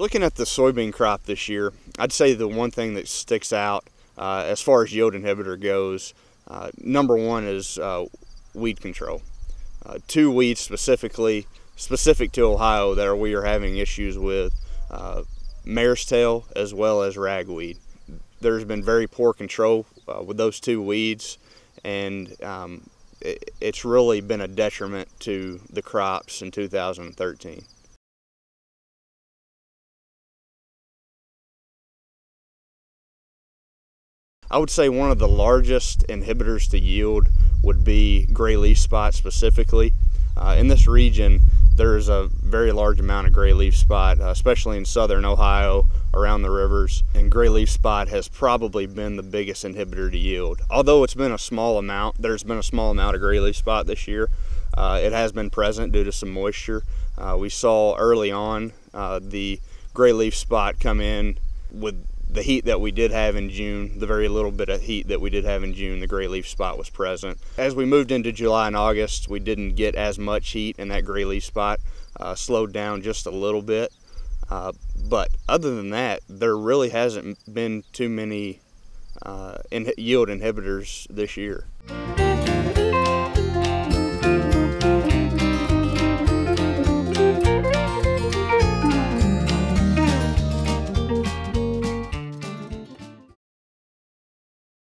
Looking at the soybean crop this year, I'd say the one thing that sticks out uh, as far as yield inhibitor goes, uh, number one is uh, weed control. Uh, two weeds specifically, specific to Ohio, that we are having issues with uh, mare's tail as well as ragweed. There's been very poor control uh, with those two weeds, and um, it, it's really been a detriment to the crops in 2013. I would say one of the largest inhibitors to yield would be gray leaf spot specifically. Uh, in this region, there's a very large amount of gray leaf spot, uh, especially in southern Ohio around the rivers. And gray leaf spot has probably been the biggest inhibitor to yield. Although it's been a small amount, there's been a small amount of gray leaf spot this year. Uh, it has been present due to some moisture. Uh, we saw early on uh, the gray leaf spot come in with the heat that we did have in June, the very little bit of heat that we did have in June, the gray leaf spot was present. As we moved into July and August, we didn't get as much heat, and that gray leaf spot uh, slowed down just a little bit. Uh, but other than that, there really hasn't been too many uh, in yield inhibitors this year.